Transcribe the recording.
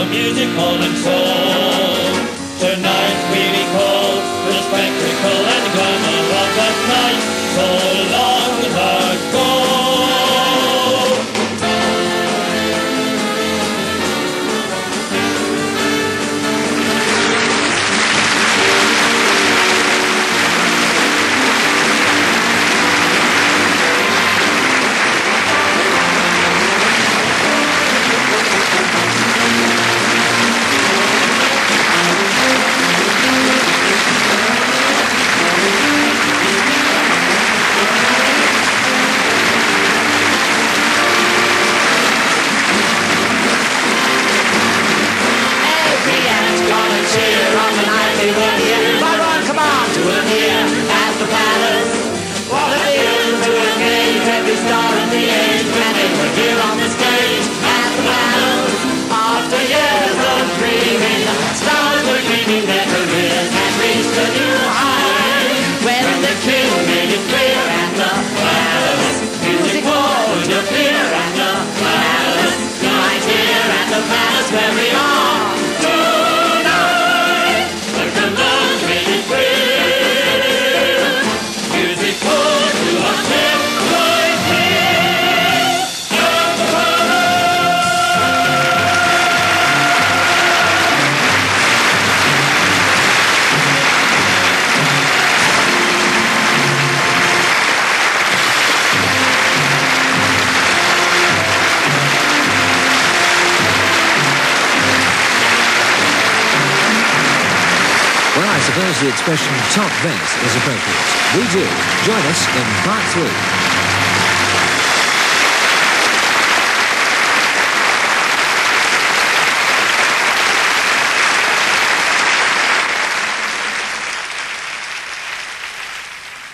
for music, hall and soul. Tonight we recall the spectacle and glamour of that night. Soul suppose the expression top vent is appropriate. We do. Join us in part three.